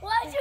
Why'd you